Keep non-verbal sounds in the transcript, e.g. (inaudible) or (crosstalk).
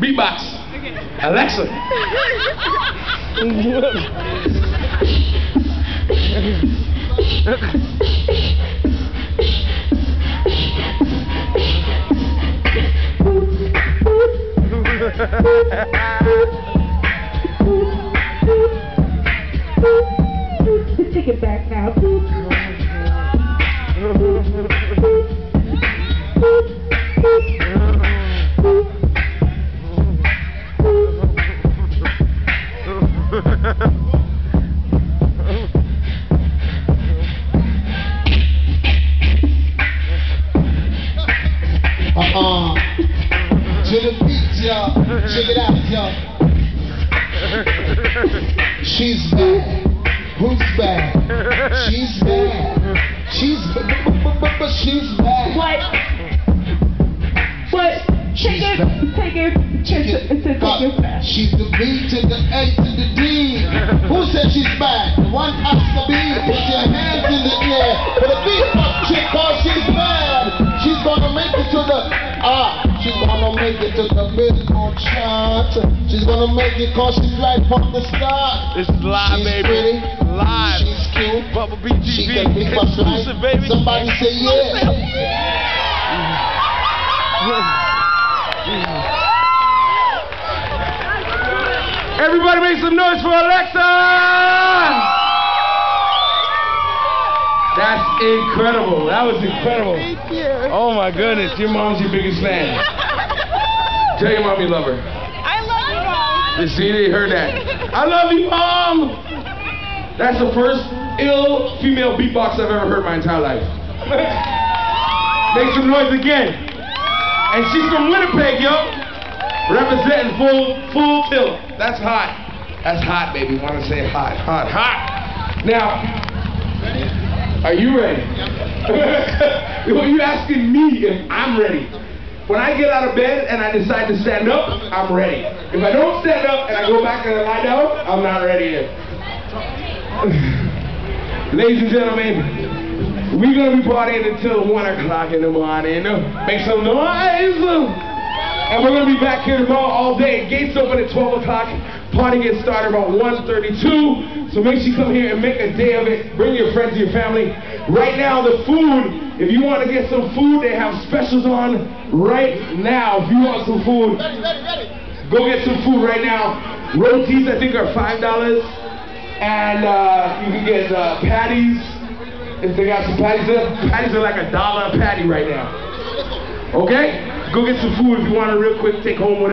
Beatbox. Alexa. Take it back now. Uh-uh. To the beat, y'all. Check it out, y'all. She's bad. Who's bad? She's bad. She's b- b- b- b- but she's bad. What? What? She's it. back. Take it. Take it. Take it she's The one has to be. Put your hands in the air. For the beat up chick, cause she's bad. She's gonna make it to the ah. She's gonna make it to the Billboard chart. She's gonna make it cause she's right from the start. This is live, she's baby. Pretty. Live. She's cute. Bubba She BTV. can be my flight. Exclusive, baby. Somebody say yeah. Everybody make some noise for Alexa! Incredible. That was incredible. Thank you. Oh my goodness, your mom's your biggest fan. (laughs) Tell your mom you love her. I love you, Mom. You see, they heard that. I love you, mom! That's the first ill female beatbox I've ever heard my entire life. (laughs) Make some noise again. And she's from Winnipeg, yo. Representing full, full tilt. That's hot. That's hot, baby. Want to say hot, hot, hot. Now, are you ready? (laughs) well, you asking me if I'm ready. When I get out of bed and I decide to stand up, I'm ready. If I don't stand up and I go back and I lie down, I'm not ready yet. (laughs) Ladies and gentlemen, we're gonna be partying until one o'clock in the morning. Make some noise. And we're gonna be back here tomorrow all day. Gates open at 12 o'clock. Party gets started about 1.32. So make sure you come here and make a day of it. Bring your friends and your family. Right now, the food, if you want to get some food, they have specials on right now. If you want some food, go get some food right now. Rotis, I think, are $5. And uh, you can get uh, patties. If they got some patties, there. patties are like a dollar a patty right now. Okay? Go get some food if you want to real quick take home with